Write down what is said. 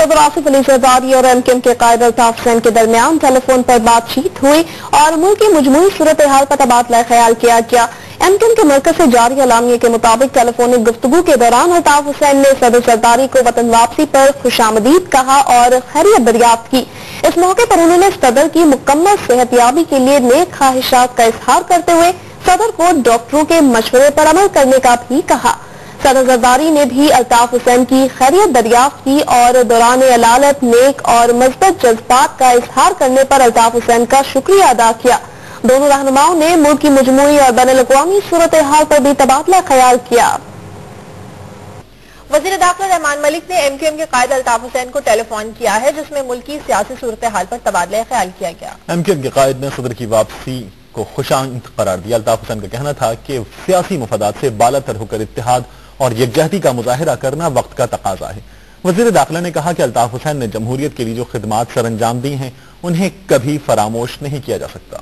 صدر آصف علی زرداری اور M came کے قائد الطاف حسین کے درمیان ٹیلی فون پر بات چیت ہوئی اور ملک کی مجموعی صورتحال پر تبادلہ خیال کیا گیا۔ ایم کیم کے مرکز سے جاری اعلامیے کے مطابق ٹیلی فونک گفتگو کے دوران الطاف حسین نے صدر زرداری کو وطن واپسی پر خوش آمدید کہا اور خیریت دریافت کی۔ اس موقع پر انہوں نے صدر کی مکمل صحتیابی کے لیے نیک خواہشات کا اظہار کرتے ہوئے صدر کو ڈاکٹروں کے مشورے پر عمل کرنے کا بھی کہا۔ صدر زرداری نے بھی الطاف حسین کی خیریت دریافت کی اور دوران علالت، نیک اور مثبت جذبات کا اظہار کرنے پر الطاف حسین کا شکریہ ادا کیا۔ دونوں رہنماؤں نے ملک کی مجموعی اور بین الاقوامی صورتحال پر بھی تبادلہ خیال کیا۔ وزیر داخلہ رحمان ملک نے ایم کیو ایم کے قائد الطاف حسین کو ٹیلی فون کیا ہے، جس میں ملکی سیاسی صورتحال پر تبادلہ خیال کیا گیا۔ ایم کیو ایم کے قائد نے صدر کی واپسی کو خوشانت قرار دیا۔ الطاف حسین کا کہنا تھا کہ سیاسی مفادات سے بالا تر ہو کر اتحاد اور یکجہتی کا مظاہرہ کرنا وقت کا تقاضا ہے۔ وزیر داخلہ نے کہا کہ الطاف حسین نے جمہوریت کے لیے جو خدمات سر انجام دی ہیں، انہیں کبھی فراموش نہیں کیا جا سکتا۔